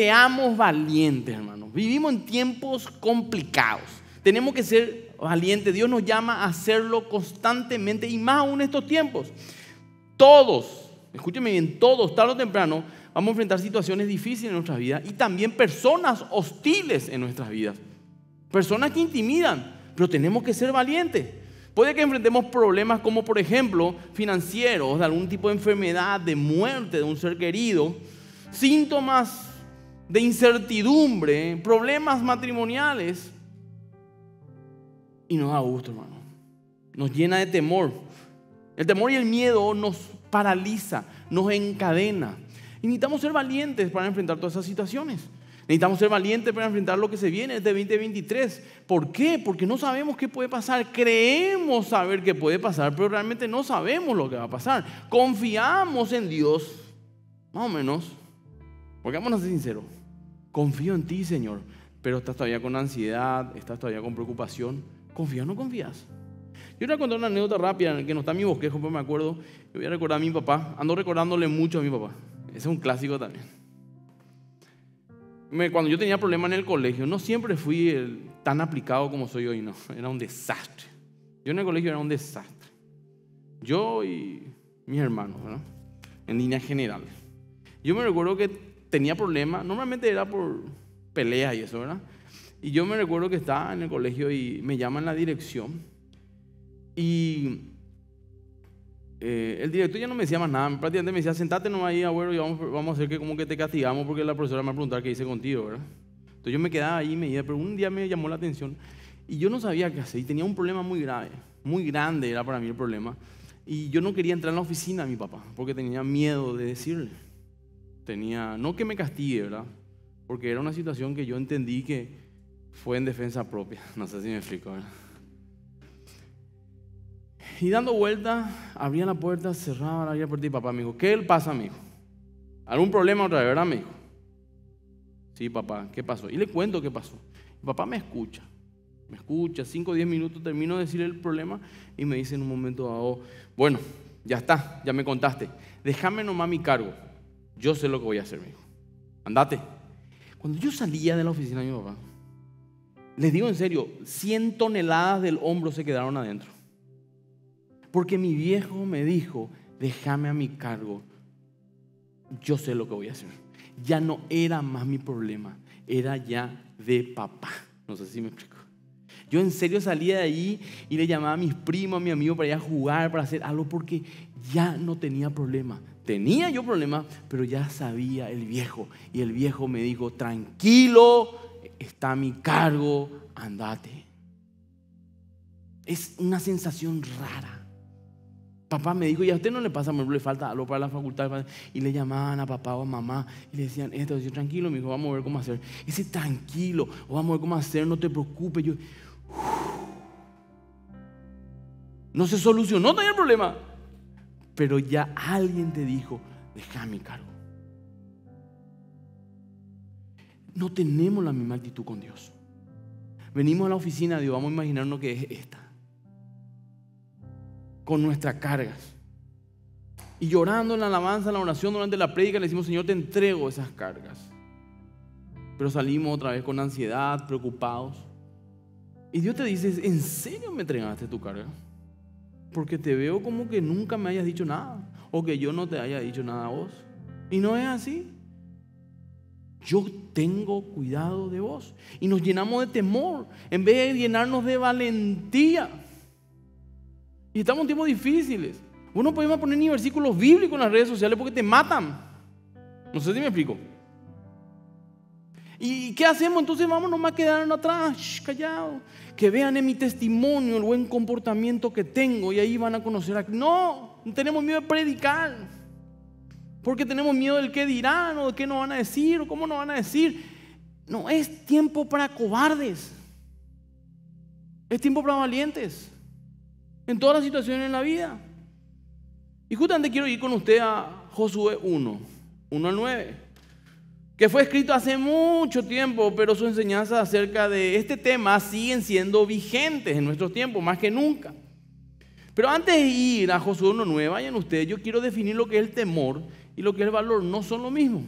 seamos valientes, hermanos. Vivimos en tiempos complicados. Tenemos que ser valientes. Dios nos llama a hacerlo constantemente y más aún en estos tiempos. Todos, escúcheme bien, todos, tarde o temprano, vamos a enfrentar situaciones difíciles en nuestras vidas y también personas hostiles en nuestras vidas. Personas que intimidan, pero tenemos que ser valientes. Puede que enfrentemos problemas como por ejemplo financieros, de algún tipo de enfermedad, de muerte de un ser querido, síntomas de incertidumbre, problemas matrimoniales. Y nos da gusto, hermano. Nos llena de temor. El temor y el miedo nos paraliza, nos encadena. Y necesitamos ser valientes para enfrentar todas esas situaciones. Necesitamos ser valientes para enfrentar lo que se viene desde 2023. ¿Por qué? Porque no sabemos qué puede pasar. Creemos saber qué puede pasar, pero realmente no sabemos lo que va a pasar. Confiamos en Dios, más o menos. Porque vamos a ser sinceros. Confío en ti, Señor, pero estás todavía con ansiedad, estás todavía con preocupación. ¿Confías o no confías? Yo voy a contar una anécdota rápida, que no está en mi bosquejo, pero me acuerdo. Yo voy a recordar a mi papá. Ando recordándole mucho a mi papá. Ese es un clásico también cuando yo tenía problemas en el colegio, no siempre fui tan aplicado como soy hoy, no. Era un desastre. Yo en el colegio era un desastre. Yo y mis hermanos, ¿verdad? En línea general. Yo me recuerdo que tenía problemas, normalmente era por peleas y eso, ¿verdad? Y yo me recuerdo que estaba en el colegio y me llaman la dirección. Y eh, el director ya no me decía más nada, prácticamente me decía, sentate nomás ahí, abuelo, y vamos, vamos a hacer que como que te castigamos porque la profesora me va a preguntar qué hice contigo, ¿verdad? Entonces yo me quedaba ahí y me iba, pero un día me llamó la atención y yo no sabía qué hacer y tenía un problema muy grave, muy grande era para mí el problema. Y yo no quería entrar en la oficina de mi papá porque tenía miedo de decirle. Tenía, no que me castigue, ¿verdad? Porque era una situación que yo entendí que fue en defensa propia. No sé si me explico, ¿verdad? Y dando vuelta, abría la puerta, cerraba la puerta y papá me dijo, ¿qué pasa, amigo? ¿Algún problema otra vez, verdad, me dijo? Sí, papá, ¿qué pasó? Y le cuento qué pasó. papá me escucha, me escucha, 5 o 10 minutos termino de decirle el problema y me dice en un momento dado, bueno, ya está, ya me contaste, déjame nomás mi cargo, yo sé lo que voy a hacer, me dijo. Andate. Cuando yo salía de la oficina de mi papá, les digo en serio, 100 toneladas del hombro se quedaron adentro. Porque mi viejo me dijo, déjame a mi cargo, yo sé lo que voy a hacer. Ya no era más mi problema, era ya de papá. No sé si me explico. Yo en serio salía de ahí y le llamaba a mis primos, a mi amigo para ir a jugar, para hacer algo, porque ya no tenía problema. Tenía yo problema, pero ya sabía el viejo. Y el viejo me dijo, tranquilo, está a mi cargo, andate. Es una sensación rara. Papá me dijo, y a usted no le pasa, le falta algo para la facultad. Y le llamaban a papá o a mamá y le decían, esto, yo tranquilo, mi hijo, vamos a ver cómo hacer. Ese tranquilo, vamos a ver cómo hacer, no te preocupes. Yo, no se solucionó todavía el problema. Pero ya alguien te dijo, deja mi cargo. No tenemos la misma actitud con Dios. Venimos a la oficina de Dios, vamos a imaginarnos que es esta con nuestras cargas. Y llorando en la alabanza, en la oración, durante la prédica, le decimos, Señor, te entrego esas cargas. Pero salimos otra vez con ansiedad, preocupados. Y Dios te dice, ¿en serio me entregaste tu carga? Porque te veo como que nunca me hayas dicho nada. O que yo no te haya dicho nada a vos. Y no es así. Yo tengo cuidado de vos. Y nos llenamos de temor en vez de llenarnos de valentía. Y estamos en tiempos difíciles. Uno puede poner ni versículos bíblicos en las redes sociales porque te matan. No sé si me explico. ¿Y qué hacemos? Entonces vamos nomás quedarnos atrás, callados. Que vean en mi testimonio el buen comportamiento que tengo y ahí van a conocer a... No, tenemos miedo de predicar. Porque tenemos miedo del qué dirán o de qué nos van a decir o cómo nos van a decir. No, es tiempo para cobardes. Es tiempo para valientes en todas las situaciones en la vida. Y justamente quiero ir con usted a Josué 1, 1 al 9, que fue escrito hace mucho tiempo, pero su enseñanza acerca de este tema siguen siendo vigentes en nuestros tiempos, más que nunca. Pero antes de ir a Josué 9, vayan ustedes, yo quiero definir lo que es el temor y lo que es el valor, no son lo mismo.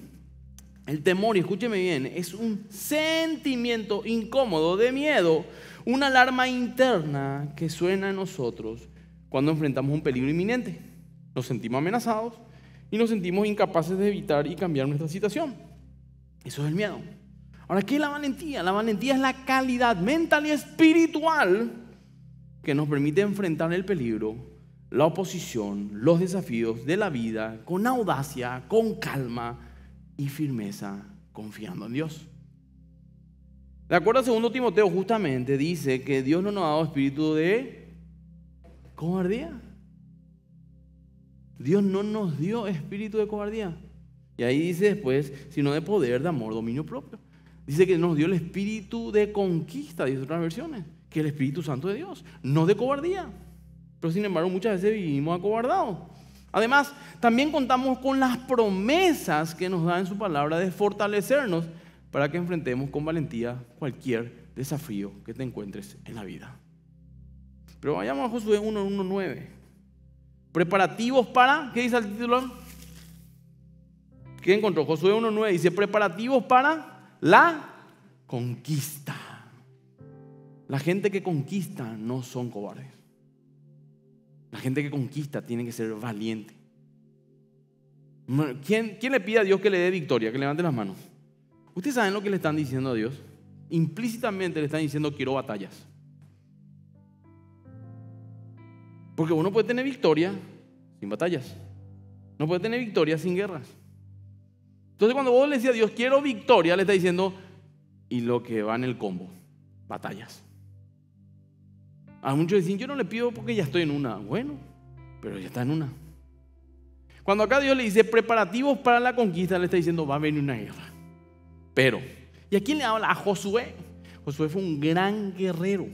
El temor, y escúcheme bien, es un sentimiento incómodo de miedo, una alarma interna que suena en nosotros cuando enfrentamos un peligro inminente. Nos sentimos amenazados y nos sentimos incapaces de evitar y cambiar nuestra situación. Eso es el miedo. Ahora, ¿qué es la valentía? La valentía es la calidad mental y espiritual que nos permite enfrentar el peligro, la oposición, los desafíos de la vida con audacia, con calma y firmeza, confiando en Dios. De acuerdo a 2 Timoteo, justamente dice que Dios no nos ha dado espíritu de cobardía. Dios no nos dio espíritu de cobardía. Y ahí dice después, sino de poder, de amor, dominio propio. Dice que nos dio el espíritu de conquista, dice otras versiones, que el Espíritu Santo de Dios, no de cobardía. Pero sin embargo muchas veces vivimos acobardados. Además, también contamos con las promesas que nos da en su palabra de fortalecernos para que enfrentemos con valentía cualquier desafío que te encuentres en la vida. Pero vayamos a Josué 1.1.9. Preparativos para, ¿qué dice el título? ¿Qué encontró? Josué 1.9 dice, preparativos para la conquista. La gente que conquista no son cobardes. La gente que conquista tiene que ser valiente. ¿Quién, ¿Quién, le pide a Dios que le dé victoria? Que levante las manos. ¿Ustedes saben lo que le están diciendo a Dios? Implícitamente le están diciendo quiero batallas. Porque uno puede tener victoria sin batallas. No puede tener victoria sin guerras. Entonces cuando vos le decís a Dios quiero victoria, le está diciendo y lo que va en el combo, batallas. A muchos dicen, yo no le pido porque ya estoy en una. Bueno, pero ya está en una. Cuando acá Dios le dice preparativos para la conquista, le está diciendo va a venir una guerra. Pero, ¿y a quién le habla? A Josué. Josué fue un gran guerrero.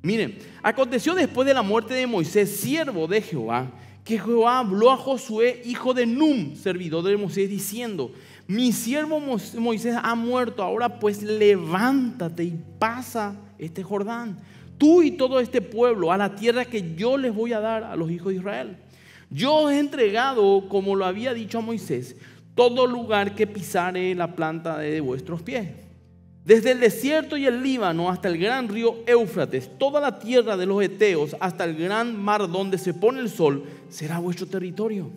Miren, aconteció después de la muerte de Moisés, siervo de Jehová, que Jehová habló a Josué, hijo de Num, servidor de Moisés, diciendo, mi siervo Moisés ha muerto, ahora pues levántate y pasa este Jordán, tú y todo este pueblo, a la tierra que yo les voy a dar a los hijos de Israel. Yo os he entregado, como lo había dicho a Moisés, todo lugar que pisare la planta de vuestros pies. Desde el desierto y el Líbano hasta el gran río Éufrates, toda la tierra de los Eteos, hasta el gran mar donde se pone el sol, será vuestro territorio.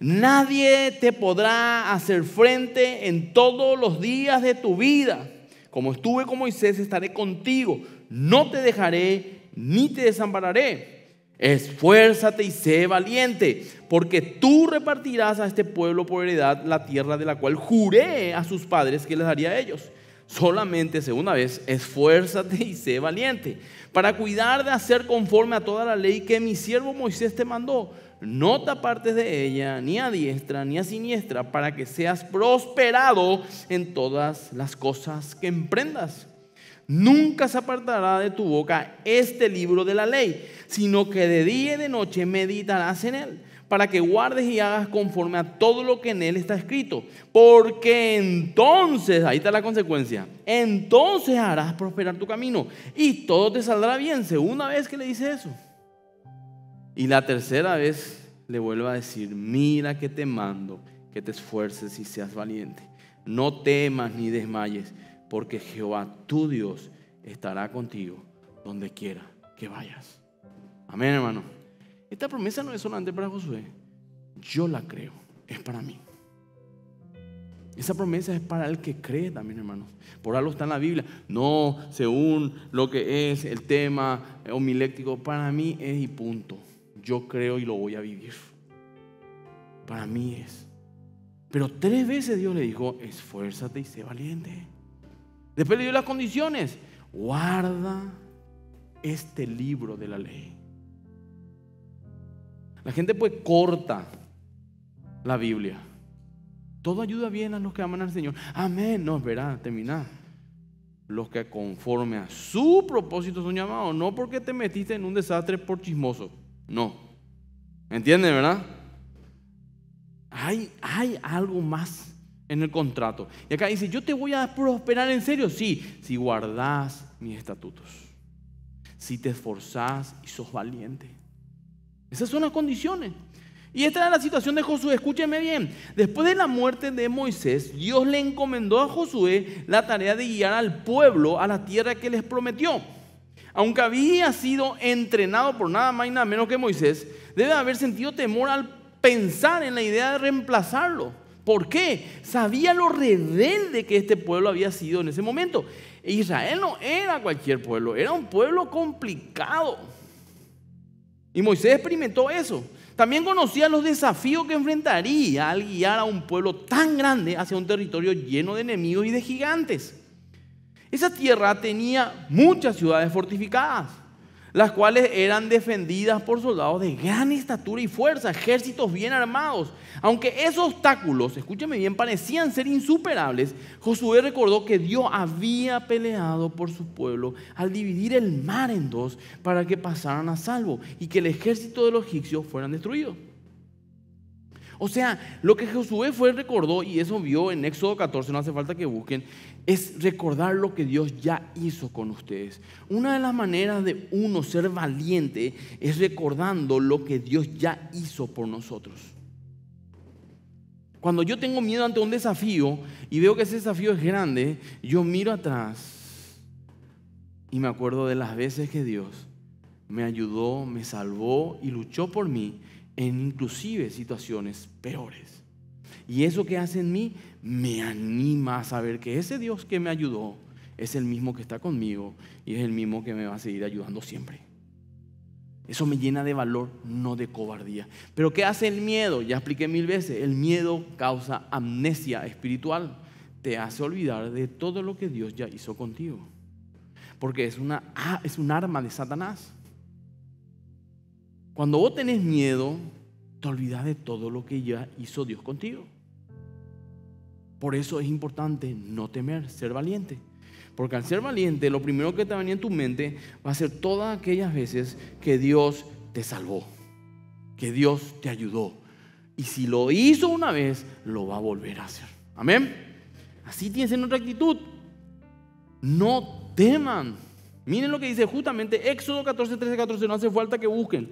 Nadie te podrá hacer frente en todos los días de tu vida. Como estuve con Moisés, estaré contigo. No te dejaré ni te desampararé. Esfuérzate y sé valiente, porque tú repartirás a este pueblo por heredad la tierra de la cual juré a sus padres que les daría a ellos. Solamente, segunda vez, esfuérzate y sé valiente, para cuidar de hacer conforme a toda la ley que mi siervo Moisés te mandó. No te apartes de ella, ni a diestra ni a siniestra, para que seas prosperado en todas las cosas que emprendas. Nunca se apartará de tu boca este libro de la ley, sino que de día y de noche meditarás en él, para que guardes y hagas conforme a todo lo que en él está escrito. Porque entonces, ahí está la consecuencia, entonces harás prosperar tu camino y todo te saldrá bien. Segunda vez que le dice eso. Y la tercera vez le vuelve a decir, mira que te mando, que te esfuerces y seas valiente. No temas ni desmayes porque Jehová tu Dios estará contigo donde quiera que vayas. Amén, hermano. Esta promesa no es solamente para Josué, yo la creo, es para mí. Esa promesa es para el que cree también, hermanos. Por algo está en la Biblia. No según lo que es el tema homiléctico. Para mí es y punto. Yo creo y lo voy a vivir. Para mí es. Pero tres veces Dios le dijo, esfuérzate y sé valiente. Después le dio las condiciones. Guarda este libro de la ley. La gente pues corta la Biblia. Todo ayuda bien a los que aman al Señor. Amén. No, verá, termina. Los que conforme a su propósito son llamados. No porque te metiste en un desastre por chismoso. No. ¿Entienden, verdad? Hay, hay algo más en el contrato. Y acá dice, yo te voy a prosperar en serio, sí, si guardas mis estatutos, si te esforzás y sos valiente. Esas son las condiciones. Y esta era la situación de Josué, escúcheme bien. Después de la muerte de Moisés, Dios le encomendó a Josué la tarea de guiar al pueblo a la tierra que les prometió. Aunque había sido entrenado por nada más y nada menos que Moisés, debe haber sentido temor al pensar en la idea de reemplazarlo. ¿Por qué? Sabía lo rebelde que este pueblo había sido en ese momento. Israel no era cualquier pueblo, era un pueblo complicado. Y Moisés experimentó eso. También conocía los desafíos que enfrentaría al guiar a un pueblo tan grande hacia un territorio lleno de enemigos y de gigantes. Esa tierra tenía muchas ciudades fortificadas las cuales eran defendidas por soldados de gran estatura y fuerza, ejércitos bien armados. Aunque esos obstáculos, escúcheme bien, parecían ser insuperables, Josué recordó que Dios había peleado por su pueblo al dividir el mar en dos para que pasaran a salvo y que el ejército de los egipcios fueran destruidos. O sea, lo que Josué fue recordó, y eso vio en Éxodo 14, no hace falta que busquen, es recordar lo que Dios ya hizo con ustedes. Una de las maneras de uno ser valiente es recordando lo que Dios ya hizo por nosotros. Cuando yo tengo miedo ante un desafío y veo que ese desafío es grande, yo miro atrás y me acuerdo de las veces que Dios me ayudó, me salvó y luchó por mí en inclusive situaciones peores. Y eso que hace en mí me anima a saber que ese Dios que me ayudó es el mismo que está conmigo y es el mismo que me va a seguir ayudando siempre. Eso me llena de valor, no de cobardía. Pero ¿qué hace el miedo? Ya expliqué mil veces. El miedo causa amnesia espiritual. Te hace olvidar de todo lo que Dios ya hizo contigo. Porque es, una, ah, es un arma de Satanás. Cuando vos tenés miedo, te olvidas de todo lo que ya hizo Dios contigo. Por eso es importante no temer, ser valiente. Porque al ser valiente, lo primero que te va a venir en tu mente va a ser todas aquellas veces que Dios te salvó, que Dios te ayudó. Y si lo hizo una vez, lo va a volver a hacer. Amén. Así tienes en otra actitud. No teman. Miren lo que dice justamente Éxodo 14, 13, 14. No hace falta que busquen.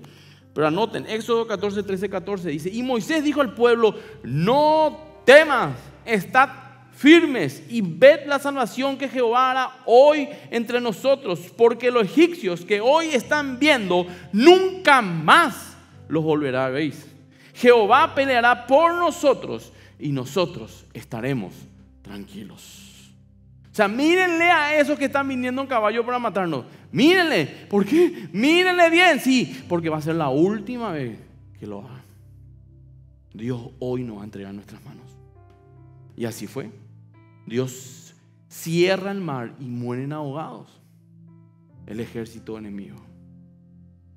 Pero anoten, Éxodo 14, 13, 14 dice, y Moisés dijo al pueblo, no temas, estad firmes y ved la salvación que Jehová hará hoy entre nosotros, porque los egipcios que hoy están viendo, nunca más los volverá a ver. Jehová peleará por nosotros y nosotros estaremos tranquilos. Sea, mírenle a esos que están viniendo en caballo para matarnos. Mírenle. ¿Por qué? Mírenle bien, sí. Porque va a ser la última vez que lo haga. Dios hoy nos va a entregar nuestras manos. Y así fue. Dios cierra el mar y mueren ahogados el ejército enemigo.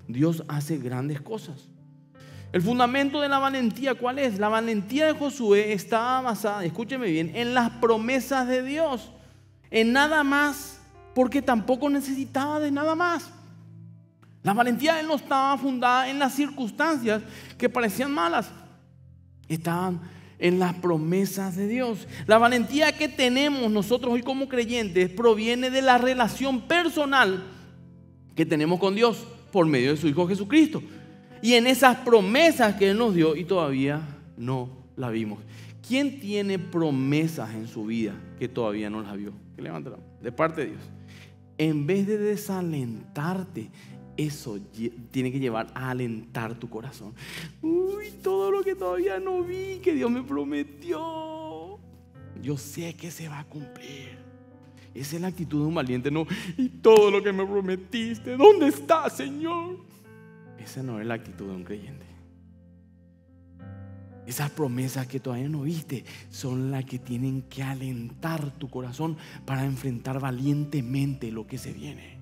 Dios hace grandes cosas. El fundamento de la valentía, ¿cuál es? La valentía de Josué está basada, escúcheme bien, en las promesas de Dios en nada más, porque tampoco necesitaba de nada más. La valentía de él no estaba fundada en las circunstancias que parecían malas, estaban en las promesas de Dios. La valentía que tenemos nosotros hoy como creyentes proviene de la relación personal que tenemos con Dios por medio de su Hijo Jesucristo. Y en esas promesas que Él nos dio y todavía no la vimos. ¿Quién tiene promesas en su vida que todavía no las vio? Que mano. De parte de Dios. En vez de desalentarte, eso tiene que llevar a alentar tu corazón. Uy, todo lo que todavía no vi, que Dios me prometió. Yo sé que se va a cumplir. Esa es la actitud de un valiente, no. Y todo lo que me prometiste, ¿dónde está, Señor? Esa no es la actitud de un creyente. Esas promesas que todavía no viste son las que tienen que alentar tu corazón para enfrentar valientemente lo que se viene.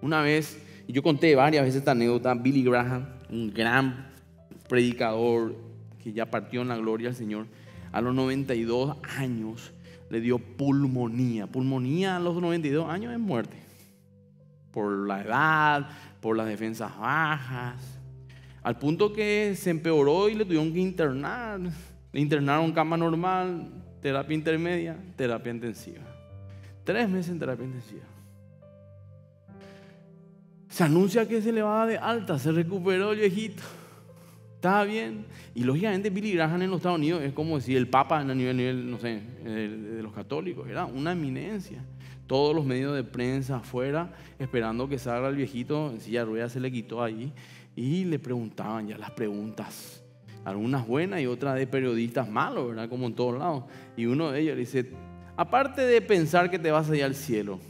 Una vez, yo conté varias veces esta anécdota, Billy Graham, un gran predicador que ya partió en la gloria al Señor, a los 92 años le dio pulmonía. Pulmonía a los 92 años es muerte. Por la edad, por las defensas bajas al punto que se empeoró y le tuvieron que internar. Le internaron cama normal, terapia intermedia, terapia intensiva. Tres meses en terapia intensiva. Se anuncia que se le va de alta, se recuperó el viejito. Estaba bien. Y lógicamente Billy Graham en los Estados Unidos es como decir el Papa a nivel, nivel no sé, de los católicos. Era una eminencia. Todos los medios de prensa afuera esperando que salga el viejito en silla de ruedas se le quitó ahí y le preguntaban ya las preguntas. Algunas buenas y otras de periodistas malos, ¿verdad? Como en todos lados. Y uno de ellos dice, aparte de pensar que te vas a ir al cielo,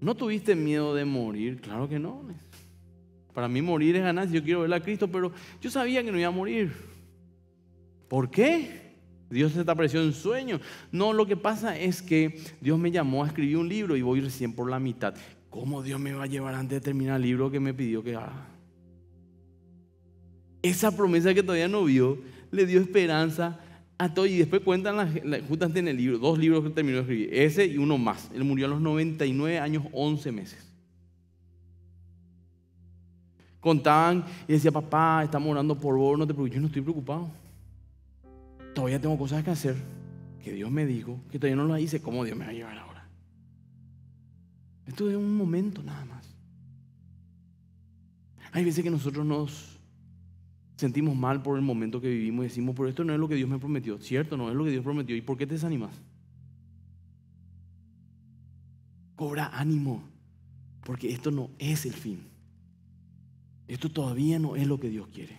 ¿no tuviste miedo de morir? Claro que no. Para mí morir es ganar si yo quiero ver a Cristo, pero yo sabía que no iba a morir. ¿Por qué? Dios se te apareció en sueño. No, lo que pasa es que Dios me llamó a escribir un libro y voy recién por la mitad. ¿Cómo Dios me va a llevar antes de terminar el libro que me pidió que haga? Esa promesa que todavía no vio le dio esperanza a todo. Y después cuentan justamente en el libro, dos libros que terminó de escribir, ese y uno más. Él murió a los 99 años, 11 meses contaban y decía, papá, estamos orando por vos, no te preocupes, yo no estoy preocupado. Todavía tengo cosas que hacer, que Dios me dijo, que todavía no las hice, ¿cómo Dios me va a llevar ahora? Esto es un momento nada más. Hay veces que nosotros nos sentimos mal por el momento que vivimos y decimos, pero esto no es lo que Dios me prometió. Cierto, no es lo que Dios prometió. ¿Y por qué te desanimas? Cobra ánimo, porque esto no es el fin. Esto todavía no es lo que Dios quiere.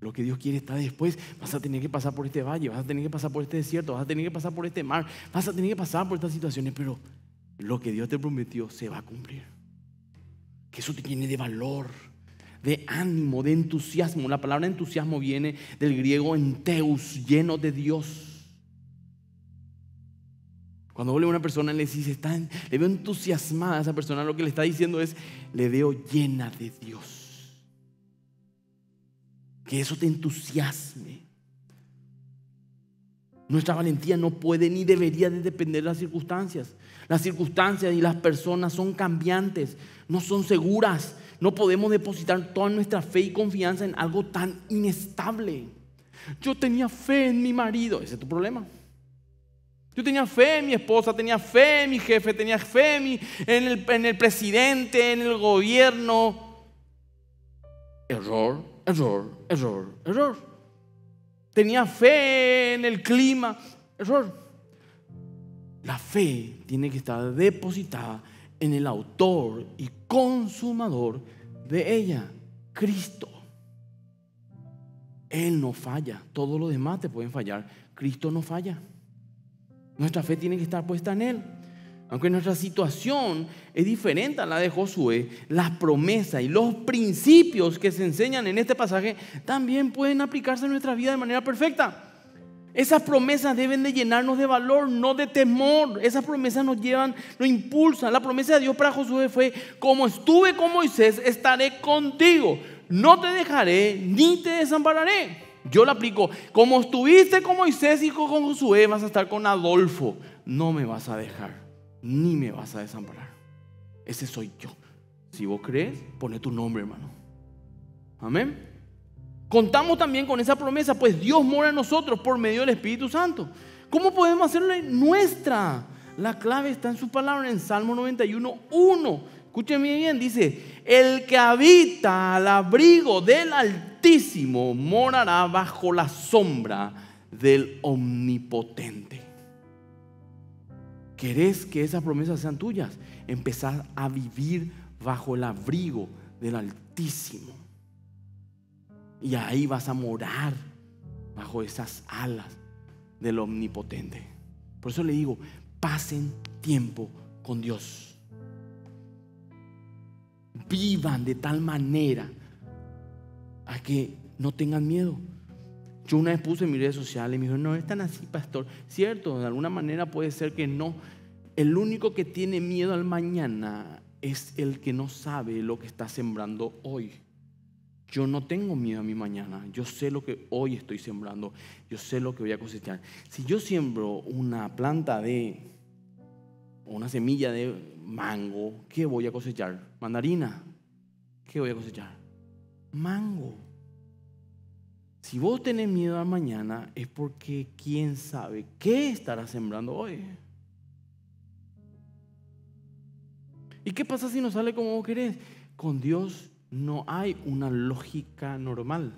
Lo que Dios quiere está después. Vas a tener que pasar por este valle, vas a tener que pasar por este desierto, vas a tener que pasar por este mar, vas a tener que pasar por estas situaciones, pero lo que Dios te prometió se va a cumplir. Que eso te tiene de valor, de ánimo, de entusiasmo. La palabra entusiasmo viene del griego enteus, lleno de Dios. Cuando veo a una persona le dice, está, le veo entusiasmada a esa persona, lo que le está diciendo es, le veo llena de Dios que eso te entusiasme. Nuestra valentía no puede ni debería de depender de las circunstancias. Las circunstancias y las personas son cambiantes, no son seguras. No podemos depositar toda nuestra fe y confianza en algo tan inestable. Yo tenía fe en mi marido, ese es tu problema. Yo tenía fe en mi esposa, tenía fe en mi jefe, tenía fe en, el, en el presidente, en el gobierno. Error error, error, error. Tenía fe en el clima, error. La fe tiene que estar depositada en el autor y consumador de ella, Cristo. Él no falla, todos los demás te pueden fallar, Cristo no falla. Nuestra fe tiene que estar puesta en Él. Aunque nuestra situación es diferente a la de Josué, las promesas y los principios que se enseñan en este pasaje también pueden aplicarse en nuestra vida de manera perfecta. Esas promesas deben de llenarnos de valor, no de temor. Esas promesas nos llevan, nos impulsan. La promesa de Dios para Josué fue, como estuve con Moisés, estaré contigo. No te dejaré ni te desampararé. Yo la aplico, como estuviste con Moisés y con Josué, vas a estar con Adolfo. No me vas a dejar ni me vas a desamparar. Ese soy yo. Si vos crees, pone tu nombre, hermano. Amén. Contamos también con esa promesa, pues Dios mora en nosotros por medio del Espíritu Santo. ¿Cómo podemos hacerlo nuestra? La clave está en su palabra en Salmo 91, 1. Escúcheme bien, dice, el que habita al abrigo del Altísimo morará bajo la sombra del Omnipotente. ¿Querés que esas promesas sean tuyas? Empezar a vivir bajo el abrigo del Altísimo. Y ahí vas a morar bajo esas alas del Omnipotente. Por eso le digo, pasen tiempo con Dios. Vivan de tal manera a que no tengan miedo. Yo una vez puse en mis redes sociales y me dijo, no es tan así, pastor. Cierto, de alguna manera puede ser que no. El único que tiene miedo al mañana es el que no sabe lo que está sembrando hoy. Yo no tengo miedo a mi mañana. Yo sé lo que hoy estoy sembrando. Yo sé lo que voy a cosechar. Si yo siembro una planta de, una semilla de mango, ¿qué voy a cosechar? Mandarina. ¿Qué voy a cosechar? Mango. Si vos tenés miedo a mañana es porque quién sabe qué estará sembrando hoy. ¿Y qué pasa si no sale como vos querés? Con Dios no hay una lógica normal.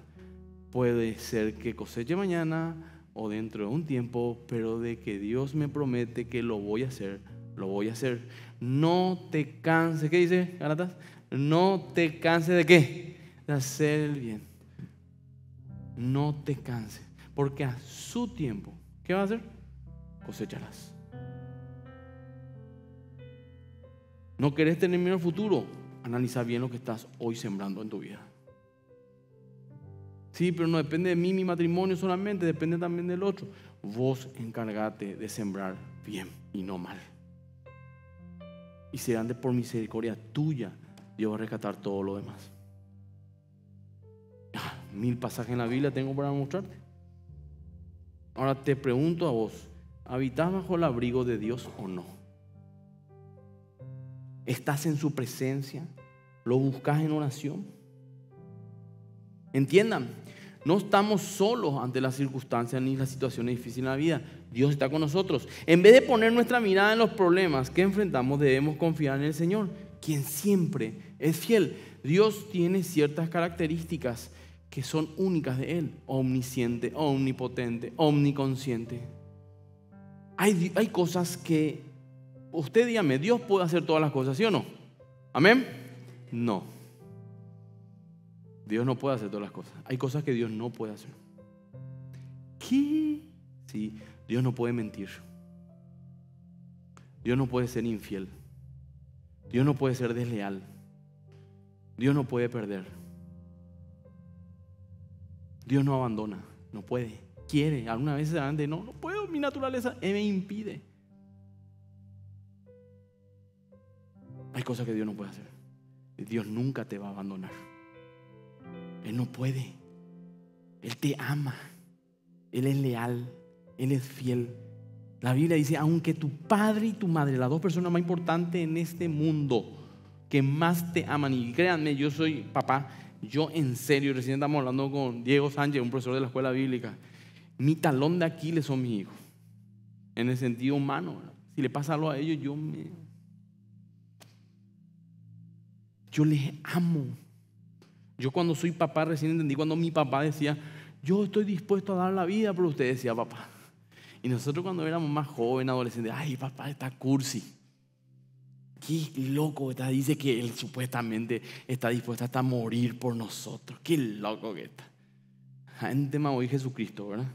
Puede ser que coseche mañana o dentro de un tiempo, pero de que Dios me promete que lo voy a hacer, lo voy a hacer. No te canses, ¿qué dice Galatas? No te canses de qué? De hacer el bien. No te canses, porque a su tiempo, ¿qué va a hacer? Cosecharás. ¿No querés tener miedo al futuro? Analiza bien lo que estás hoy sembrando en tu vida. Sí, pero no depende de mí mi matrimonio solamente, depende también del otro. Vos encargate de sembrar bien y no mal. Y serán de por misericordia tuya, Dios va a rescatar todo lo demás. Ah, mil pasajes en la Biblia tengo para mostrarte. Ahora te pregunto a vos, ¿habitas bajo el abrigo de Dios o no? ¿Estás en su presencia? ¿Lo buscas en oración? Entiendan, no estamos solos ante las circunstancias ni las situaciones difíciles en la vida. Dios está con nosotros. En vez de poner nuestra mirada en los problemas que enfrentamos, debemos confiar en el Señor, quien siempre es fiel. Dios tiene ciertas características que son únicas de Él. Omnisciente, omnipotente, omniconsciente. Hay, hay cosas que, usted dígame, Dios puede hacer todas las cosas, ¿sí o no? Amén. No. Dios no puede hacer todas las cosas. Hay cosas que Dios no puede hacer. ¿Qué? Sí, Dios no puede mentir. Dios no puede ser infiel. Dios no puede ser desleal. Dios no puede perder. Dios no abandona. No puede. Quiere. Alguna vez se no, no puedo. Mi naturaleza me impide. Hay cosas que Dios no puede hacer. Dios nunca te va a abandonar. Él no puede. Él te ama. Él es leal. Él es fiel. La Biblia dice, aunque tu padre y tu madre, las dos personas más importantes en este mundo, que más te aman, y créanme, yo soy papá, yo en serio, recién estamos hablando con Diego Sánchez, un profesor de la escuela bíblica, mi talón de Aquiles son mis hijos, en el sentido humano. Si le pasa algo a ellos, yo me... Yo les amo. Yo cuando soy papá recién entendí cuando mi papá decía, yo estoy dispuesto a dar la vida, pero usted decía, papá. Y nosotros cuando éramos más jóvenes, adolescentes, ay, papá está cursi. Qué loco está. Dice que él supuestamente está dispuesto hasta morir por nosotros. Qué loco que está. En tema hoy Jesucristo, ¿verdad?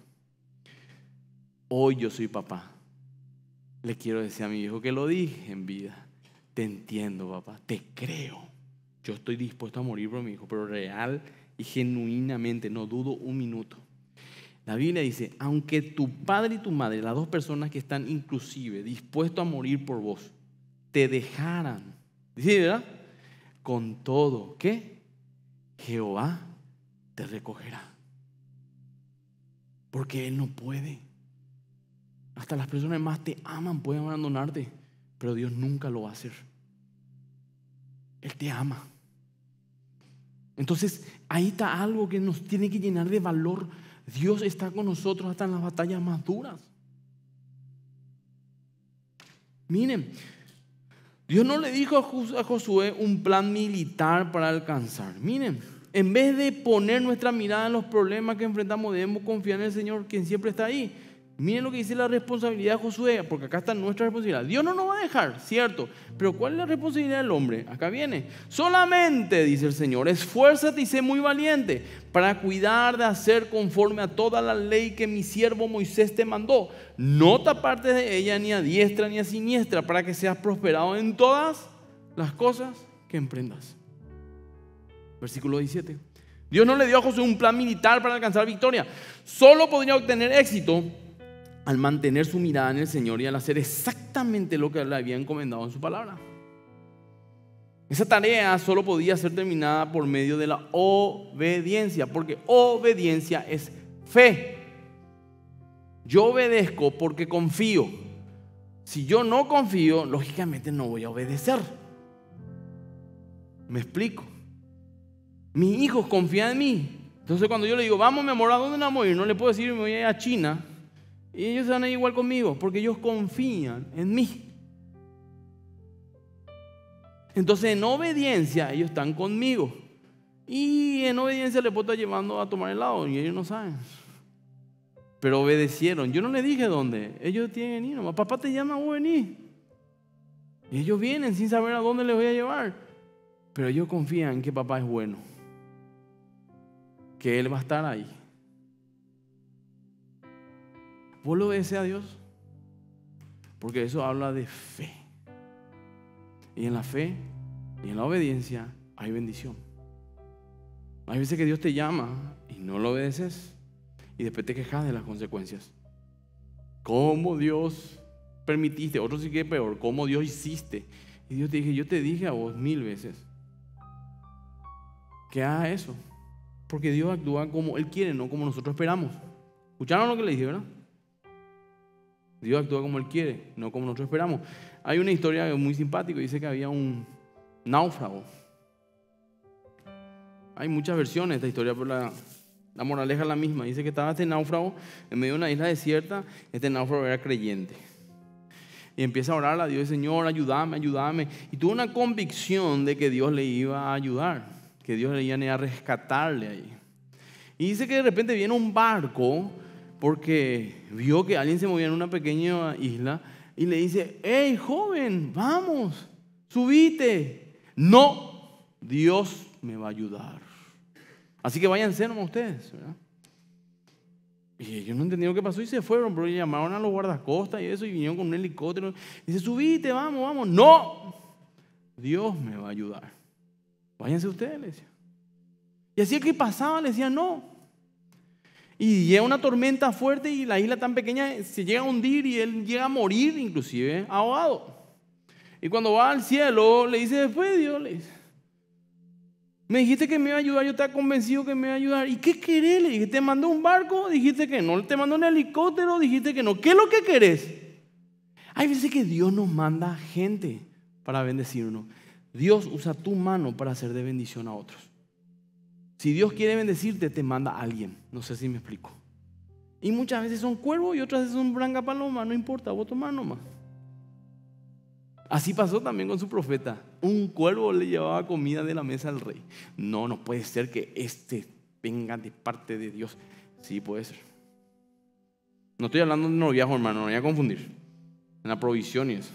Hoy yo soy papá. Le quiero decir a mi hijo que lo dije en vida. Te entiendo, papá. Te creo. Yo estoy dispuesto a morir por mi hijo, pero real y genuinamente, no dudo un minuto. La Biblia dice, aunque tu padre y tu madre, las dos personas que están inclusive dispuestos a morir por vos, te dejaran, dice, ¿verdad? Con todo, ¿qué? Jehová te recogerá. Porque Él no puede. Hasta las personas más te aman pueden abandonarte, pero Dios nunca lo va a hacer. Él te ama. Entonces, ahí está algo que nos tiene que llenar de valor. Dios está con nosotros hasta en las batallas más duras. Miren, Dios no le dijo a Josué un plan militar para alcanzar. Miren, en vez de poner nuestra mirada en los problemas que enfrentamos, debemos confiar en el Señor, quien siempre está ahí. Miren lo que dice la responsabilidad de Josué, porque acá está nuestra responsabilidad. Dios no nos va a dejar, cierto. Pero ¿cuál es la responsabilidad del hombre? Acá viene. Solamente, dice el Señor, esfuérzate y sé muy valiente para cuidar de hacer conforme a toda la ley que mi siervo Moisés te mandó. No te apartes de ella ni a diestra ni a siniestra para que seas prosperado en todas las cosas que emprendas. Versículo 17. Dios no le dio a Josué un plan militar para alcanzar victoria. Solo podría obtener éxito al mantener su mirada en el Señor y al hacer exactamente lo que le había encomendado en su palabra. Esa tarea solo podía ser terminada por medio de la obediencia, porque obediencia es fe. Yo obedezco porque confío. Si yo no confío, lógicamente no voy a obedecer. ¿Me explico? Mis hijos confían en mí. Entonces cuando yo le digo, vamos, mi amor, ¿a dónde vamos a? No le puedo decir, me voy a ir a China. Y ellos van a igual conmigo, porque ellos confían en mí. Entonces, en obediencia, ellos están conmigo. Y en obediencia le puedo estar llevando a tomar helado y ellos no saben. Pero obedecieron. Yo no le dije dónde. Ellos tienen que ir nomás. Papá te llama, vos venís. Y ellos vienen sin saber a dónde les voy a llevar. Pero ellos confían que papá es bueno. Que Él va a estar ahí. ¿Vos lo obedeces a Dios? Porque eso habla de fe. Y en la fe y en la obediencia hay bendición. Hay veces que Dios te llama y no lo obedeces y después te quejas de las consecuencias. ¿Cómo Dios permitiste? Otro sí que es peor. ¿Cómo Dios hiciste? Y Dios te dije, yo te dije a vos mil veces que haga eso. Porque Dios actúa como Él quiere, no como nosotros esperamos. ¿Escucharon lo que le dije, verdad? Dios actúa como Él quiere, no como nosotros esperamos. Hay una historia muy simpática, dice que había un náufrago. Hay muchas versiones de esta historia, pero la, la moraleja es la misma. Dice que estaba este náufrago en medio de una isla desierta, este náufrago era creyente. Y empieza a orar a Dios, Señor, ayúdame, ayúdame. Y tuvo una convicción de que Dios le iba a ayudar, que Dios le iba a rescatarle ahí. Y dice que de repente viene un barco porque vio que alguien se movía en una pequeña isla y le dice, hey joven, vamos, subite. No, Dios me va a ayudar. Así que váyanse nomás ustedes. Y ellos no entendieron qué pasó y se fueron, pero llamaron a los guardacostas y eso y vinieron con un helicóptero. Y dice, subite, vamos, vamos. No, Dios me va a ayudar. Váyanse ustedes, le decía. Y así que pasaba, le decía, no, y llega una tormenta fuerte y la isla tan pequeña se llega a hundir y él llega a morir inclusive ahogado. Y cuando va al cielo le dice después Dios, le dice, me dijiste que me iba a ayudar, yo estaba convencido que me iba a ayudar. ¿Y qué querés? Le dije, te mandó un barco, dijiste que no, te mandó un helicóptero, dijiste que no. ¿Qué es lo que querés? Hay veces que Dios nos manda gente para bendecirnos. Dios usa tu mano para hacer de bendición a otros. Si Dios quiere bendecirte, te manda a alguien. No sé si me explico. Y muchas veces son cuervos y otras veces son branca paloma. No importa, vos tomás nomás. Así pasó también con su profeta. Un cuervo le llevaba comida de la mesa al rey. No, no puede ser que este venga de parte de Dios. Sí, puede ser. No estoy hablando de noviazgo, hermano, no voy a confundir. En la provisión y eso.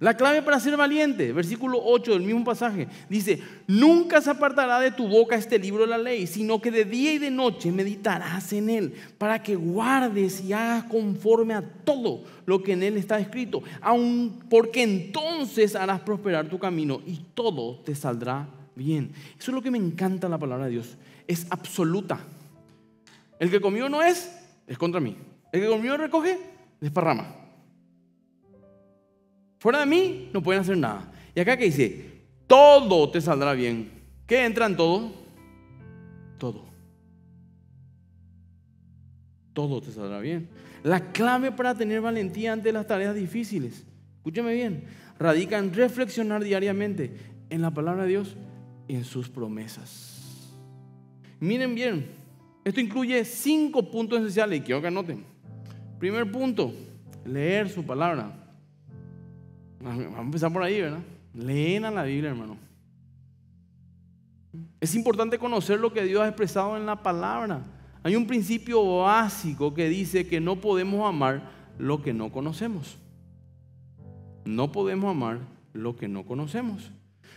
La clave para ser valiente, versículo 8 del mismo pasaje, dice, nunca se apartará de tu boca este libro de la ley, sino que de día y de noche meditarás en él, para que guardes y hagas conforme a todo lo que en él está escrito, aun porque entonces harás prosperar tu camino y todo te saldrá bien. Eso es lo que me encanta la palabra de Dios, es absoluta. El que conmigo no es, es contra mí. El que conmigo recoge, desparrama. Fuera de mí no pueden hacer nada. Y acá que dice, todo te saldrá bien. ¿Qué entra en todo? Todo. Todo te saldrá bien. La clave para tener valentía ante las tareas difíciles, escúcheme bien, radica en reflexionar diariamente en la palabra de Dios y en sus promesas. Miren bien, esto incluye cinco puntos esenciales y quiero que anoten. Primer punto, leer su palabra. Vamos a empezar por ahí, ¿verdad? Leen a la Biblia, hermano. Es importante conocer lo que Dios ha expresado en la palabra. Hay un principio básico que dice que no podemos amar lo que no conocemos. No podemos amar lo que no conocemos.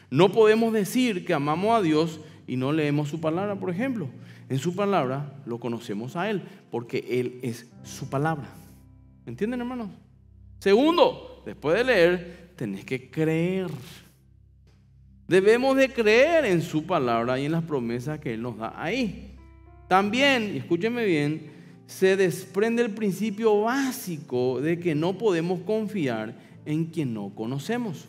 No podemos decir que amamos a Dios y no leemos su palabra, por ejemplo. En su palabra lo conocemos a Él, porque Él es su palabra. ¿Entienden, hermanos? Segundo, después de leer, tenés que creer. Debemos de creer en su palabra y en las promesas que Él nos da ahí. También, y escúcheme bien, se desprende el principio básico de que no podemos confiar en quien no conocemos.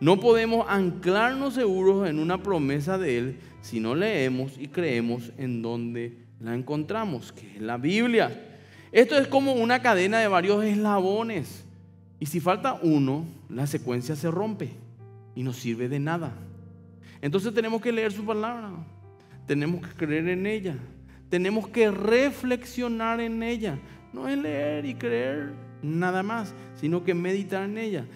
No podemos anclarnos seguros en una promesa de Él si no leemos y creemos en donde la encontramos, que es la Biblia. Esto es como una cadena de varios eslabones. Y si falta uno, la secuencia se rompe y no sirve de nada. Entonces tenemos que leer su palabra, tenemos que creer en ella, tenemos que reflexionar en ella. No es leer y creer nada más, sino que meditar en ella.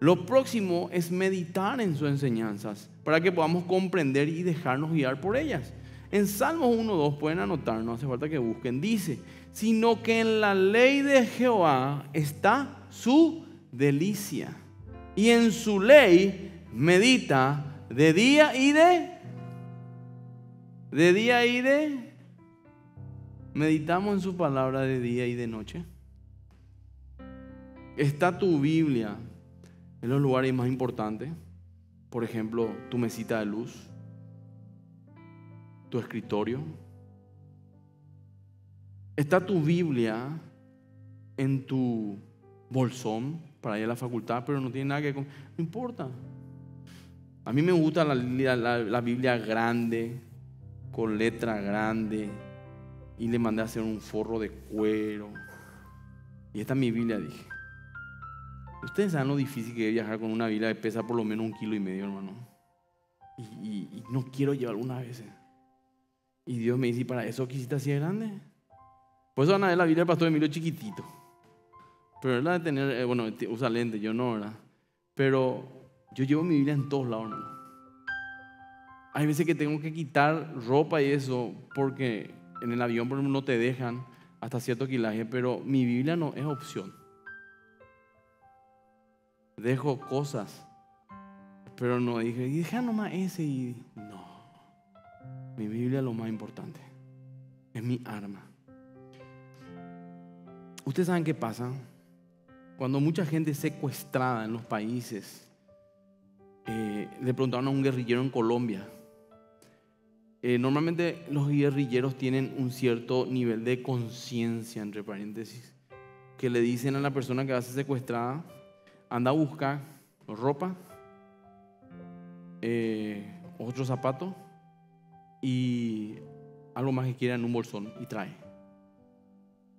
Lo próximo es meditar en sus enseñanzas para que podamos comprender y dejarnos guiar por ellas. En Salmos 1.2 pueden anotar, no hace falta que busquen, dice, sino que en la ley de Jehová está su delicia. Y en su ley medita de día y de... De día y de... Meditamos en su palabra de día y de noche. Está tu Biblia en los lugares más importantes. Por ejemplo, tu mesita de luz, tu escritorio. Está tu Biblia en tu bolsón para ir a la facultad, pero no tiene nada que... No importa. A mí me gusta la, la Biblia grande, con letra grande, y le mandé a hacer un forro de cuero. Y esta es mi Biblia, dije. Ustedes saben lo difícil que es viajar con una Biblia que pesa por lo menos un kilo y medio, hermano. Y, no quiero llevar algunas veces. Y Dios me dice, ¿y para eso quisiste así de grande? Por eso van a ver la Biblia del pastor Emilio chiquitito. Pero la de tener, eh, bueno, usa lente, yo no, ¿verdad? Pero yo llevo mi Biblia en todos lados, hermano. Hay veces que tengo que quitar ropa y eso porque en el avión por ejemplo, no te dejan hasta cierto kilaje, pero mi Biblia no es opción. Dejo cosas, pero no dije, y deja nomás ese y no. Mi Biblia es lo más importante. Es mi arma. Ustedes saben qué pasa cuando mucha gente es secuestrada en los países. Eh, le preguntaron a un guerrillero en Colombia eh, normalmente los guerrilleros tienen un cierto nivel de conciencia, entre paréntesis, que le dicen a la persona que va a ser secuestrada, anda a buscar ropa, eh, otro zapato y algo más que quiera en un bolsón y trae.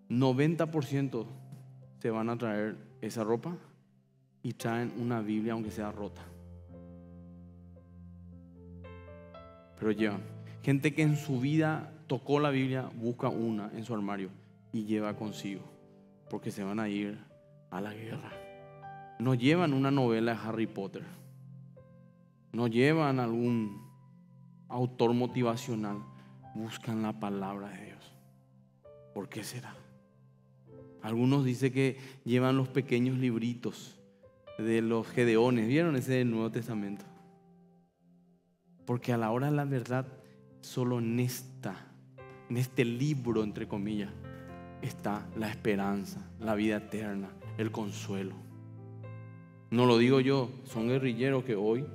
90% se van a traer esa ropa y traen una Biblia aunque sea rota. Pero llevan. Gente que en su vida tocó la Biblia, busca una en su armario y lleva consigo, porque se van a ir a la guerra. No llevan una novela de Harry Potter, no llevan algún autor motivacional, buscan la palabra de Dios. ¿Por qué será? Algunos dicen que llevan los pequeños libritos de los Gedeones, ¿vieron ese del Nuevo Testamento? Porque a la hora de la verdad Solo en esta, en este libro, entre comillas, está la esperanza, la vida eterna, el consuelo. No lo digo yo, son guerrilleros que hoy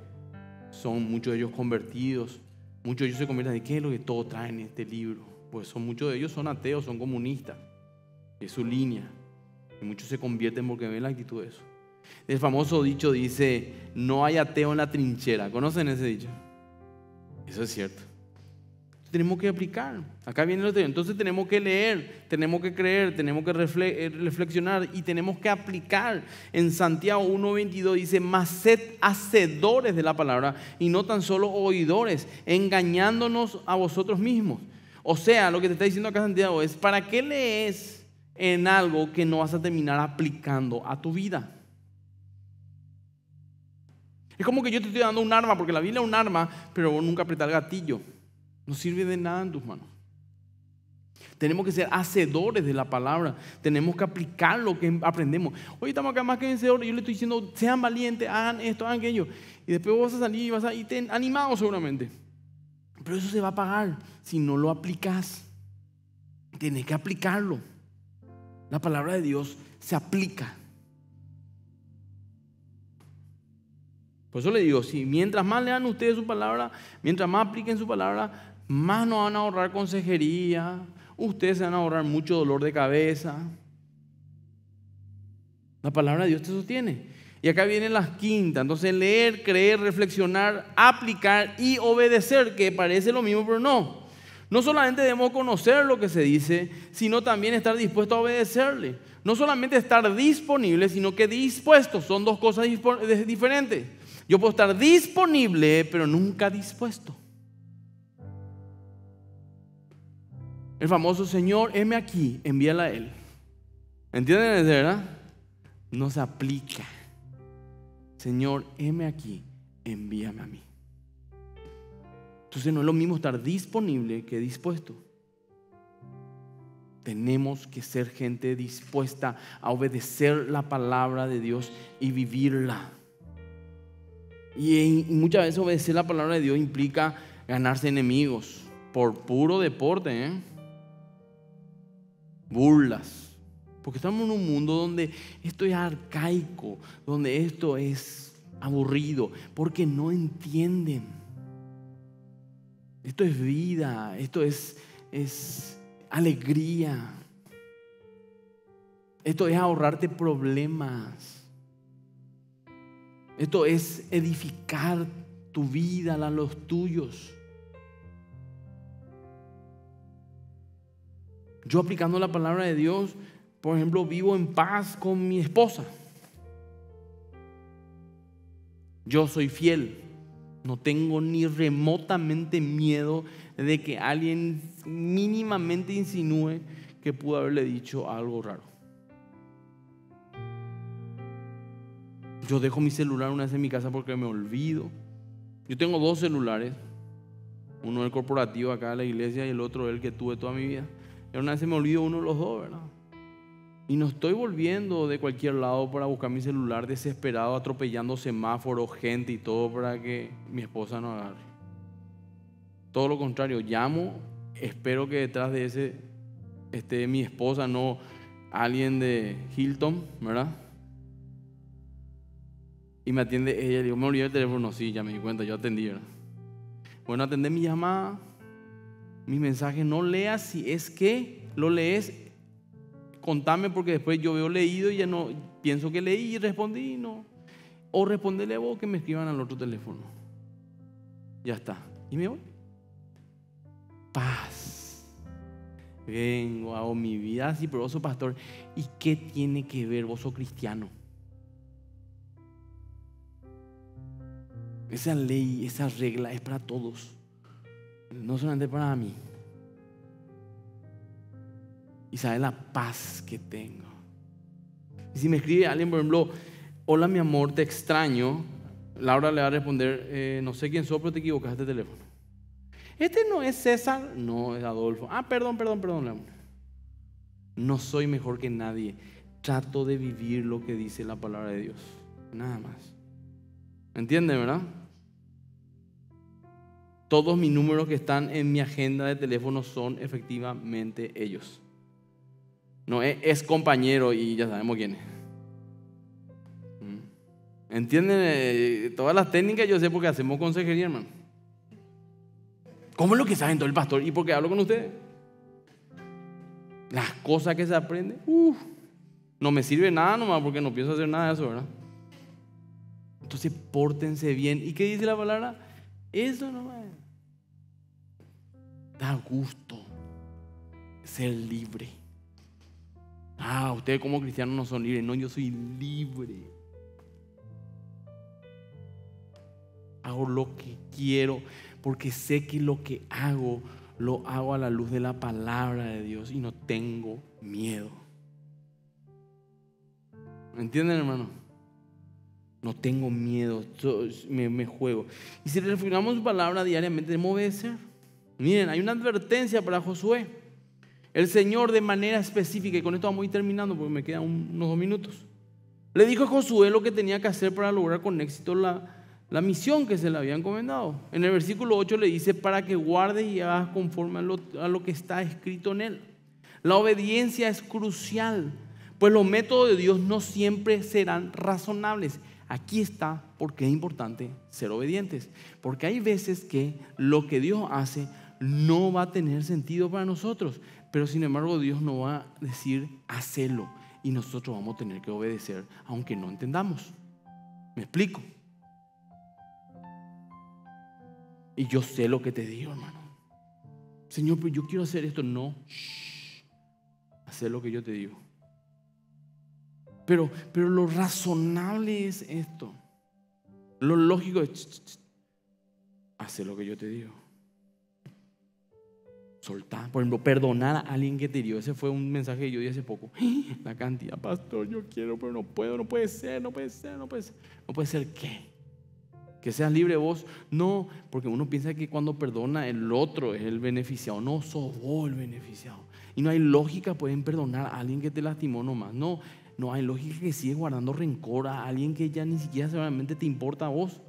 son muchos de ellos convertidos, muchos de ellos se convierten en qué es lo que todo traen en este libro. Pues son muchos de ellos son ateos, son comunistas, es su línea. Y muchos se convierten porque ven la actitud de eso. El famoso dicho dice, no hay ateo en la trinchera. ¿Conocen ese dicho? Eso es cierto tenemos que aplicar. Acá viene lo Entonces tenemos que leer, tenemos que creer, tenemos que eh, reflexionar y tenemos que aplicar. En Santiago 1.22 dice, mas sed hacedores de la palabra y no tan solo oidores, engañándonos a vosotros mismos. O sea, lo que te está diciendo acá Santiago es, ¿para qué lees en algo que no vas a terminar aplicando a tu vida? Es como que yo te estoy dando un arma, porque la Biblia es un arma, pero vos nunca apretar el gatillo. No sirve de nada en tus manos. Tenemos que ser hacedores de la palabra. Tenemos que aplicar lo que aprendemos. Hoy estamos acá más que vencedores. Yo le estoy diciendo, sean valientes, hagan esto, hagan aquello. Y después vas a salir y vas a ir animado seguramente. Pero eso se va a pagar si no lo aplicas. Tienes que aplicarlo. La palabra de Dios se aplica. Por eso le digo, si mientras más lean ustedes su palabra, mientras más apliquen su palabra, más nos van a ahorrar consejería, ustedes se van a ahorrar mucho dolor de cabeza. La palabra de Dios te sostiene. Y acá vienen las quintas. Entonces, leer, creer, reflexionar, aplicar y obedecer, que parece lo mismo, pero no. No solamente debemos conocer lo que se dice, sino también estar dispuesto a obedecerle. No solamente estar disponible, sino que dispuesto. Son dos cosas diferentes. Yo puedo estar disponible, pero nunca dispuesto. El famoso Señor, heme aquí, envíala a Él. ¿Entienden, verdad? No se aplica. Señor, heme aquí, envíame a mí. Entonces no es lo mismo estar disponible que dispuesto. Tenemos que ser gente dispuesta a obedecer la palabra de Dios y vivirla. Y muchas veces obedecer la palabra de Dios implica ganarse enemigos por puro deporte, ¿eh? burlas. Porque estamos en un mundo donde esto es arcaico, donde esto es aburrido, porque no entienden. Esto es vida, esto es, es alegría. Esto es ahorrarte problemas. Esto es edificar tu vida, a los tuyos. Yo aplicando la palabra de Dios, por ejemplo, vivo en paz con mi esposa. Yo soy fiel. No tengo ni remotamente miedo de que alguien mínimamente insinúe que pudo haberle dicho algo raro. Yo dejo mi celular una vez en mi casa porque me olvido. Yo tengo dos celulares. Uno el corporativo acá de la iglesia y el otro el que tuve toda mi vida. Y una vez se me olvidó uno de los dos, ¿verdad? Y no estoy volviendo de cualquier lado para buscar mi celular desesperado, atropellando semáforos, gente y todo para que mi esposa no agarre. Todo lo contrario, llamo, espero que detrás de ese esté mi esposa, no alguien de Hilton, ¿verdad? Y me atiende ella, le digo, me olvidé el teléfono, sí, ya me di cuenta, yo atendí. Bueno, atendé mi llamada, mi mensaje, no leas si es que lo lees, contame porque después yo veo leído y ya no pienso que leí y respondí, no. O respondele vos que me escriban al otro teléfono. Ya está. Y me voy. Paz. Vengo, hago mi vida así, pero vos pastor. ¿Y qué tiene que ver? Vos sos cristiano. Esa ley, esa regla es para todos no solamente para mí. Y sabe la paz que tengo. Y si me escribe alguien, por ejemplo, hola mi amor, te extraño, Laura le va a responder, eh, no sé quién sos, pero te equivocaste de teléfono. Este no es César, no es Adolfo. Ah, perdón, perdón, perdón. No soy mejor que nadie. Trato de vivir lo que dice la palabra de Dios. Nada más. ¿Entiende, verdad? Todos mis números que están en mi agenda de teléfono son efectivamente ellos. No es, compañero y ya sabemos quién es. ¿Mm? ¿Entienden? Eh, todas las técnicas yo sé porque hacemos consejería, hermano. ¿Cómo es lo que saben todo el pastor? ¿Y por qué hablo con ustedes? Las cosas que se aprenden, no me sirve nada nomás porque no pienso hacer nada de eso, ¿verdad? Entonces, pórtense bien. ¿Y qué dice la palabra? Eso no es da gusto ser libre. Ah, ustedes como cristianos no son libres. No, yo soy libre. Hago lo que quiero porque sé que lo que hago lo hago a la luz de la palabra de Dios y no tengo miedo. ¿Me entienden, hermano? No tengo miedo, me, juego. Y si refirmamos su palabra diariamente, debemos obedecer. Miren, hay una advertencia para Josué. El Señor de manera específica, y con esto vamos a ir terminando porque me quedan unos dos minutos, le dijo a Josué lo que tenía que hacer para lograr con éxito la, la misión que se le había encomendado. En el versículo 8 le dice, para que guardes y hagas conforme a lo, a lo que está escrito en él. La obediencia es crucial, pues los métodos de Dios no siempre serán razonables. Aquí está porque es importante ser obedientes, porque hay veces que lo que Dios hace no va a tener sentido para nosotros. Pero sin embargo Dios no va a decir, hacelo. Y nosotros vamos a tener que obedecer, aunque no entendamos. ¿Me explico? Y yo sé lo que te digo, hermano. Señor, pero yo quiero hacer esto. No. Hacer lo que yo te digo. Pero, pero lo razonable es esto. Lo lógico es hacer lo que yo te digo. Soltar. Por ejemplo, perdonar a alguien que te hirió. Ese fue un mensaje que yo di hace poco. La cantidad, pastor, yo quiero, pero no puedo, no puede ser, no puede ser, no puede ser. ¿No puede ser qué? Que seas libre vos. No, porque uno piensa que cuando perdona el otro es el beneficiado. No, sos vos el beneficiado. Y no hay lógica, pueden perdonar a alguien que te lastimó nomás. No, no hay lógica que sigues guardando rencor a alguien que ya ni siquiera seguramente te importa a vos.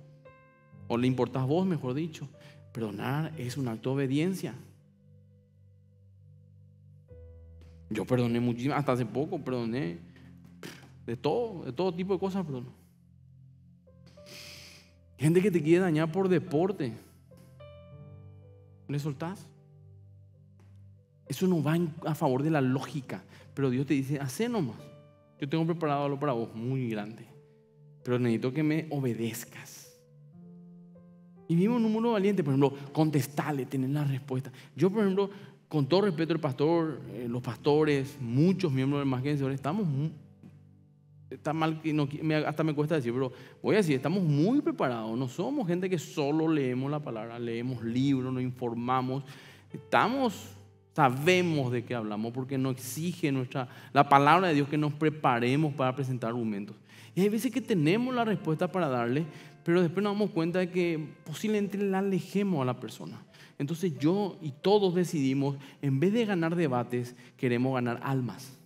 O le importas vos, mejor dicho. Perdonar es un acto de obediencia. Yo perdoné muchísimo, hasta hace poco perdoné de todo, de todo tipo de cosas perdono. Gente que te quiere dañar por deporte. ¿Le soltás? Eso no va a favor de la lógica, pero Dios te dice, hacé nomás. Yo tengo preparado algo para vos muy grande, pero necesito que me obedezcas. Y vivimos en un mundo valiente, por ejemplo, contestarle, tener la respuesta. Yo, por ejemplo, con todo respeto al pastor, eh, los pastores, muchos miembros del que estamos está mal no, hasta me cuesta decir, pero voy a decir, estamos muy preparados. No somos gente que solo leemos la palabra, leemos libros, nos informamos. Estamos, sabemos de qué hablamos porque nos exige nuestra, la palabra de Dios que nos preparemos para presentar argumentos. Y hay veces que tenemos la respuesta para darle, pero después nos damos cuenta de que posiblemente la alejemos a la persona. Entonces yo y todos decidimos, en vez de ganar debates, queremos ganar almas.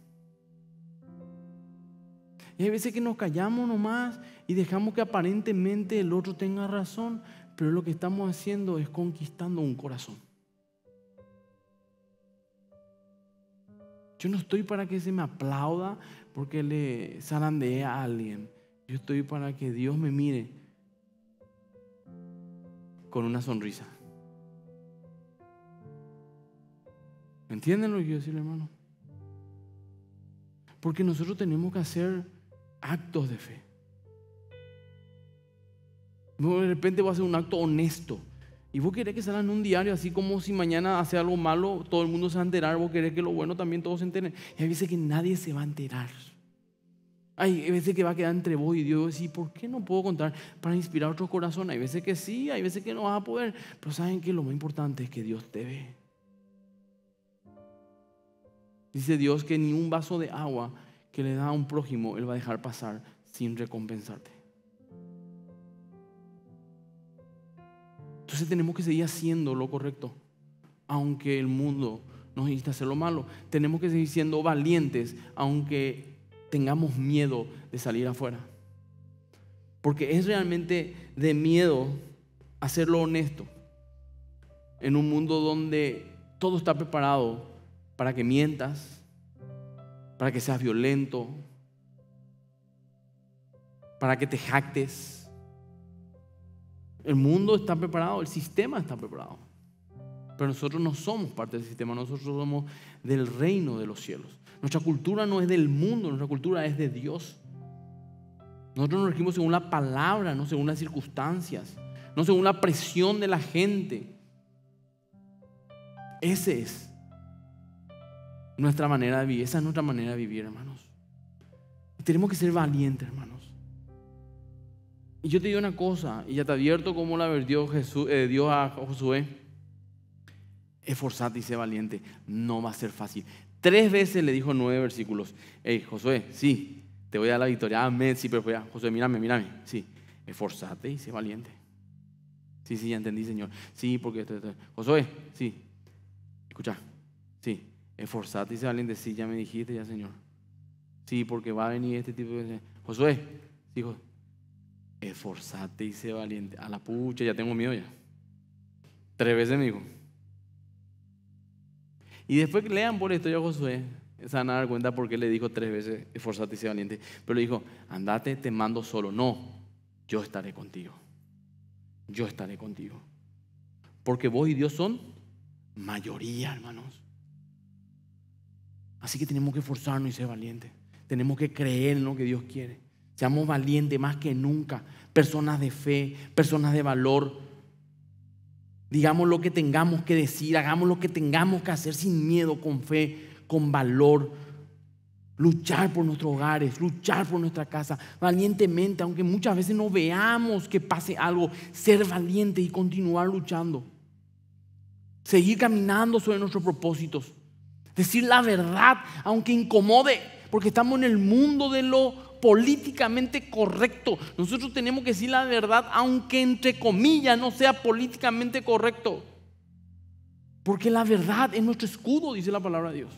Y hay veces que nos callamos nomás y dejamos que aparentemente el otro tenga razón, pero lo que estamos haciendo es conquistando un corazón. Yo no estoy para que se me aplauda porque le zarandee a alguien. Yo estoy para que Dios me mire con una sonrisa. ¿Entienden lo que quiero decir, hermano? Porque nosotros tenemos que hacer actos de fe. De repente va a ser un acto honesto. Y vos querés que salga en un diario, así como si mañana hace algo malo, todo el mundo se va a enterar. Vos querés que lo bueno también todos se enteren. Y hay veces que nadie se va a enterar. Hay veces que va a quedar entre vos y Dios. Y ¿por qué no puedo contar para inspirar otro corazón? Hay veces que sí, hay veces que no vas a poder. Pero saben que lo más importante es que Dios te ve. Dice Dios que ni un vaso de agua que le da a un prójimo Él va a dejar pasar sin recompensarte. Entonces tenemos que seguir haciendo lo correcto, aunque el mundo nos insta a hacer lo malo. Tenemos que seguir siendo valientes, aunque tengamos miedo de salir afuera. Porque es realmente de miedo hacerlo honesto en un mundo donde todo está preparado para que mientas, para que seas violento, para que te jactes. El mundo está preparado, el sistema está preparado. Pero nosotros no somos parte del sistema, nosotros somos del reino de los cielos. Nuestra cultura no es del mundo, nuestra cultura es de Dios. Nosotros nos regimos según la palabra, no según las circunstancias, no según la presión de la gente. Ese es nuestra manera de vivir. Esa es nuestra manera de vivir, hermanos. Tenemos que ser valientes, hermanos. Y yo te digo una cosa, y ya te advierto cómo la dio Jesús, eh, Dios a Josué. Esforzate y sé valiente. No va a ser fácil. Tres veces le dijo nueve versículos. Hey, Josué, sí, te voy a dar la victoria. Amén. Sí, pero fue Josué, mírame, mírame. Sí, esforzate y sé valiente. Sí, sí, ya entendí, Señor. Sí, porque. Josué, sí. Escucha. Sí, esforzate y sé valiente. Sí, ya me dijiste, ya, Señor. Sí, porque va a venir este tipo de. Josué, dijo, esforzate y sé valiente. A la pucha, ya tengo miedo ya. Tres veces me dijo. Y después que lean por esto a Josué, se van a dar cuenta por qué le dijo tres veces, esforzate y sé valiente. Pero le dijo, andate, te mando solo. No, yo estaré contigo. Yo estaré contigo. Porque vos y Dios son mayoría, hermanos. Así que tenemos que esforzarnos y ser valientes. Tenemos que creer en lo que Dios quiere. Seamos valientes más que nunca. Personas de fe, personas de valor. Digamos lo que tengamos que decir, hagamos lo que tengamos que hacer sin miedo, con fe, con valor. Luchar por nuestros hogares, luchar por nuestra casa, valientemente, aunque muchas veces no veamos que pase algo, ser valiente y continuar luchando. Seguir caminando sobre nuestros propósitos. Decir la verdad, aunque incomode, porque estamos en el mundo de lo políticamente correcto. Nosotros tenemos que decir la verdad, aunque entre comillas no sea políticamente correcto. Porque la verdad es nuestro escudo, dice la palabra de Dios.